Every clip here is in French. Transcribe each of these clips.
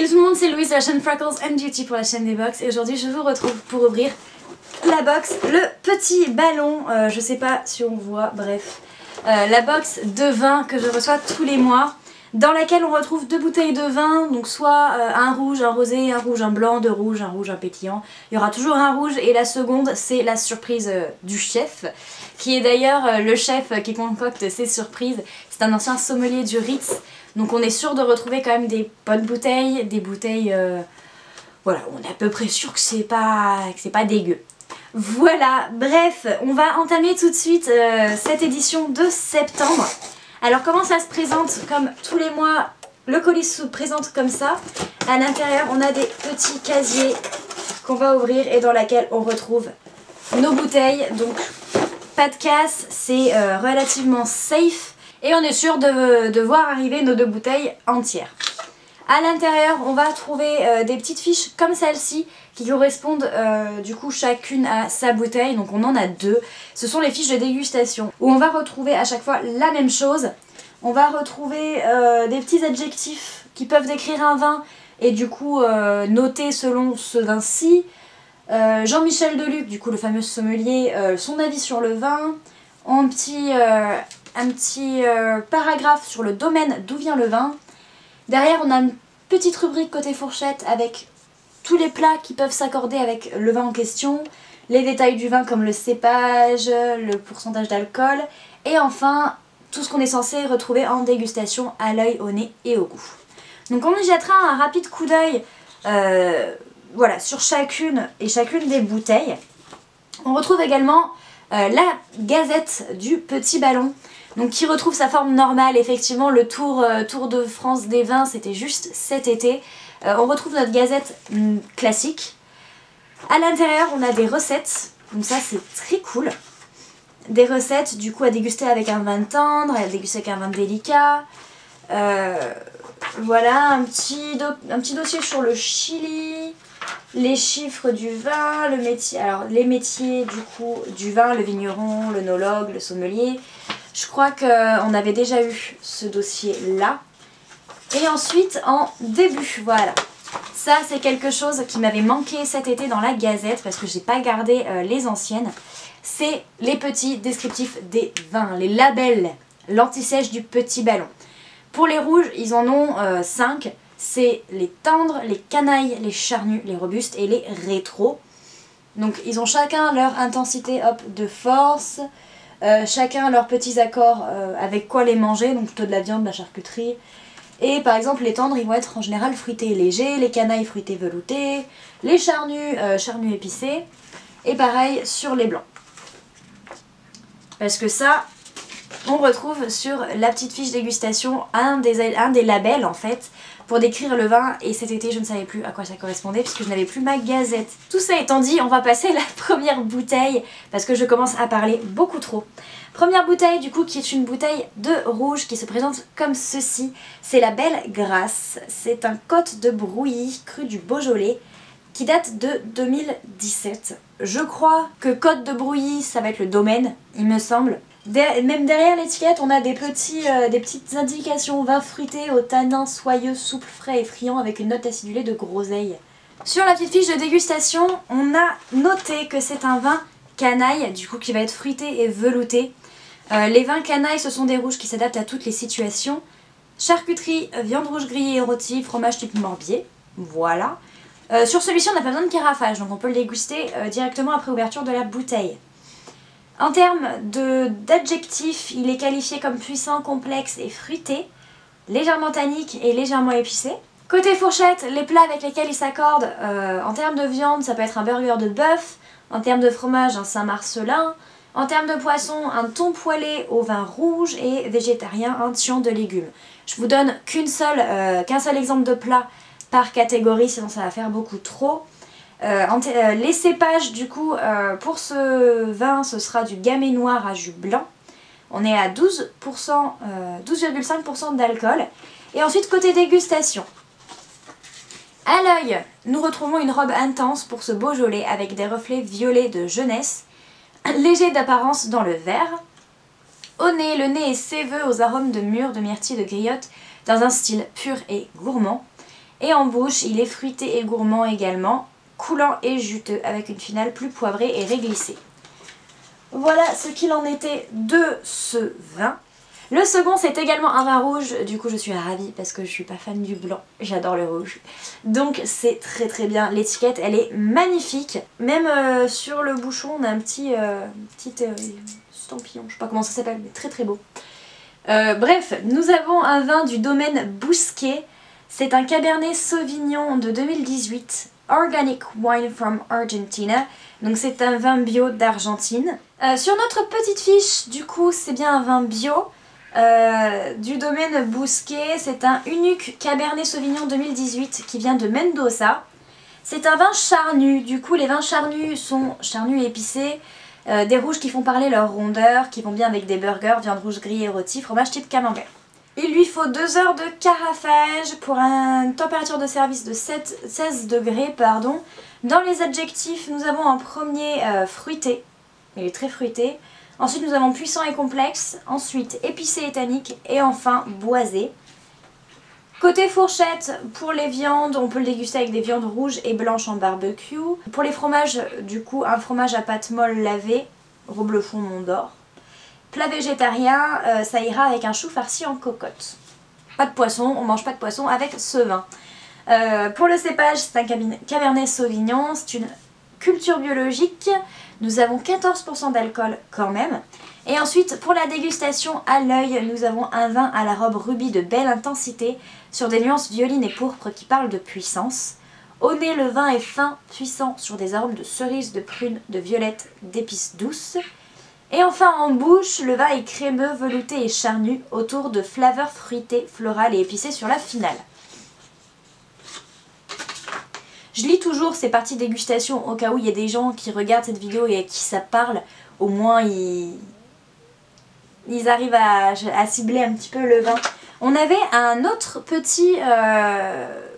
Hello tout le monde, c'est Louise de la chaîne Freckles and Beauty pour la chaîne des box. Et aujourd'hui je vous retrouve pour ouvrir la box, le petit ballon, euh, je sais pas si on voit, bref, euh, la box de vin que je reçois tous les mois dans laquelle on retrouve deux bouteilles de vin, donc soit euh, un rouge, un rosé, un rouge, un blanc, deux rouges, un rouge, un pétillant. Il y aura toujours un rouge. Et la seconde c'est la surprise du chef, qui est d'ailleurs le chef qui concocte ces surprises. C'est un ancien sommelier du Ritz, donc on est sûr de retrouver quand même des bonnes bouteilles, des bouteilles... Euh, voilà, on est à peu près sûr que c'est pas, pas dégueu. Voilà, bref, on va entamer tout de suite euh, cette édition de septembre. Alors comment ça se présente Comme tous les mois, le colis se présente comme ça. À l'intérieur, on a des petits casiers qu'on va ouvrir et dans lesquels on retrouve nos bouteilles. Donc pas de casse, c'est euh, relativement safe et on est sûr de, voir arriver nos deux bouteilles entières. À l'intérieur, on va trouver euh, des petites fiches comme celle-ci qui correspondent euh, du coup chacune à sa bouteille. Donc on en a deux. Ce sont les fiches de dégustation où on va retrouver à chaque fois la même chose. On va retrouver euh, des petits adjectifs qui peuvent décrire un vin et du coup noter selon ce vin-ci. Jean-Michel Deluc, du coup le fameux sommelier, son avis sur le vin. En petit un petit euh, paragraphe sur le domaine d'où vient le vin. Derrière, on a une petite rubrique côté fourchette avec tous les plats qui peuvent s'accorder avec le vin en question, les détails du vin comme le cépage, le pourcentage d'alcool, et enfin tout ce qu'on est censé retrouver en dégustation à l'œil, au nez et au goût. Donc on y jettera un rapide coup d'œil euh, voilà, sur chacune et chacune des bouteilles. On retrouve également euh, la gazette du petit ballon. Donc qui retrouve sa forme normale, effectivement le tour, euh, tour de France des vins c'était juste cet été. Euh, on retrouve notre gazette mm, classique. À l'intérieur on a des recettes, donc ça c'est très cool. Des recettes du coup à déguster avec un vin tendre, à déguster avec un vin délicat. voilà un petit, un petit dossier sur le chili, les chiffres du vin, le métier, alors les métiers du coup du vin, le vigneron, le nologue, le sommelier. Je crois qu'on avait déjà eu ce dossier là. Et ensuite en début, voilà. Ça c'est quelque chose qui m'avait manqué cet été dans la gazette parce que j'ai pas gardé euh, les anciennes. C'est les petits descriptifs des vins, les labels, l'anti-sèche du petit ballon. Pour les rouges, ils en ont 5. C'est les tendres, les canailles, les charnus, les robustes et les rétros. Donc ils ont chacun leur intensité de force, euh, chacun leurs petits accords euh, avec quoi les manger, donc plutôt de la viande, de la charcuterie. Et par exemple les tendres ils vont être en général fruités légers, les canailles fruités veloutés, les charnus, euh, charnus épicés, et pareil sur les blancs. Parce que ça, on retrouve sur la petite fiche dégustation un des labels en fait pour décrire le vin et cet été je ne savais plus à quoi ça correspondait puisque je n'avais plus ma gazette. Tout ça étant dit, on va passer à la première bouteille parce que je commence à parler beaucoup trop. Première bouteille du coup qui est une bouteille de rouge qui se présente comme ceci. C'est la Belle Grâce. C'est un côte de brouillis cru du Beaujolais qui date de 2017. Je crois que côte de brouillis ça va être le domaine, il me semble même derrière l'étiquette, on a des, petits, euh, petites indications vin fruité au tanin soyeux, souple, frais et friand avec une note acidulée de groseille. Sur la petite fiche de dégustation, on a noté que c'est un vin canaille, du coup qui va être fruité et velouté. Euh, les vins canailles, ce sont des rouges qui s'adaptent à toutes les situations. Charcuterie, viande rouge grillée et rôtie, fromage type morbier. Voilà. Euh, sur celui-ci, on n'a pas besoin de carafage, donc on peut le déguster directement après ouverture de la bouteille. En termes d'adjectifs, il est qualifié comme puissant, complexe et fruité, légèrement tannique et légèrement épicé. Côté fourchette, les plats avec lesquels il s'accorde, euh, en termes de viande, ça peut être un burger de bœuf, en termes de fromage, un Saint-Marcelin, en termes de poisson, un thon poêlé au vin rouge et végétarien, un tian de légumes. Je vous donne euh, qu'un seul exemple de plat par catégorie, sinon ça va faire beaucoup trop. Euh, euh, les cépages du coup euh, pour ce vin ce sera du gamay noir à jus blanc. On est à 12,5% d'alcool. Et ensuite côté dégustation. À l'œil, nous retrouvons une robe intense pour ce Beaujolais avec des reflets violets de jeunesse, léger d'apparence dans le vert. Au nez, le nez est séveux aux arômes de mûre, de myrtille, de griotte, dans un style pur et gourmand. Et en bouche, il est fruité et gourmand également, coulant et juteux avec une finale plus poivrée et réglissée. Voilà ce qu'il en était de ce vin. Le second c'est également un vin rouge, du coup je suis ravie parce que je suis pas fan du blanc, j'adore le rouge. Donc c'est très très bien, l'étiquette elle est magnifique. Même euh, sur le bouchon on a un petit, euh, petit euh, stampillon, je sais pas comment ça s'appelle mais très très beau. bref, nous avons un vin du domaine Bousquet, c'est un Cabernet Sauvignon de 2018, Organic Wine from Argentina. Donc c'est un vin bio d'Argentine. sur notre petite fiche, du coup, c'est bien un vin bio. Euh, du domaine Bousquet. C'est un Unique Cabernet Sauvignon 2018 qui vient de Mendoza. C'est un vin charnu, du coup les vins charnus sont charnus et épicés, euh, des rouges qui font parler leur rondeur, qui vont bien avec des burgers, viande rouge grillée rôtie, fromage type camembert. Il lui faut 2 heures de carafage pour une température de service de 16 degrés. Pardon. Dans les adjectifs, nous avons en premier euh, fruité, il est très fruité. Ensuite, nous avons puissant et complexe. Ensuite, épicé et tannique. Et enfin, boisé. Côté fourchette, pour les viandes, on peut le déguster avec des viandes rouges et blanches en barbecue. Pour les fromages, du coup, un fromage à pâte molle lavée, Roblefond Mont d'Or. Plat végétarien, euh, ça ira avec un chou farci en cocotte. Pas de poisson, on mange pas de poisson avec ce vin. Euh, pour le cépage, c'est un Cabernet Sauvignon, c'est une culture biologique. Nous avons 14% d'alcool quand même. Et ensuite, pour la dégustation à l'œil, nous avons un vin à la robe rubis de belle intensité sur des nuances violines et pourpres qui parlent de puissance. Au nez, le vin est fin, puissant sur des arômes de cerise, de prune, de violette, d'épices douces. Et enfin en bouche, le vin est crémeux, velouté et charnu autour de flaveurs fruitées, florales et épicées sur la finale. Je lis toujours ces parties dégustation au cas où il y a des gens qui regardent cette vidéo et à qui ça parle. Au moins ils, ils arrivent à, cibler un petit peu le vin. On avait un autre petit euh,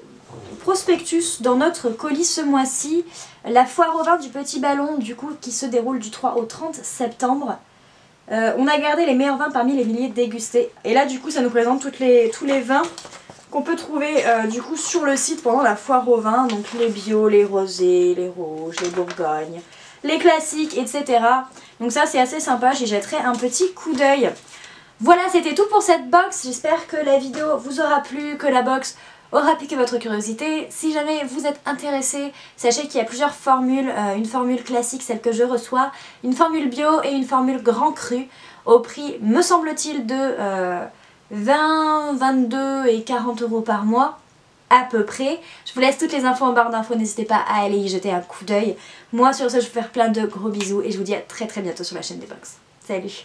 prospectus dans notre colis ce mois-ci. La foire au vin du petit ballon du coup qui se déroule du 3 au 30 septembre. Euh, on a gardé les meilleurs vins parmi les milliers dégustés. Et là du coup ça nous présente tous les vins qu'on peut trouver euh, du coup sur le site pendant la foire au vin. Donc les bio, les rosés, les rouges, les bourgognes, les classiques, etc. Donc ça c'est assez sympa, j'y jetterai un petit coup d'œil. Voilà, c'était tout pour cette box. J'espère que la vidéo vous aura plu, que la box aura piqué votre curiosité. Si jamais vous êtes intéressé, sachez qu'il y a plusieurs formules. Euh, une formule classique, celle que je reçois, une formule bio et une formule grand cru au prix, me semble-t-il, de... Euh, 20, 22 et 40 euros par mois à peu près. Je vous laisse toutes les infos en barre d'infos, n'hésitez pas à aller y jeter un coup d'œil. Moi sur ce je vous faire plein de gros bisous et je vous dis à très très bientôt sur la chaîne des box. Salut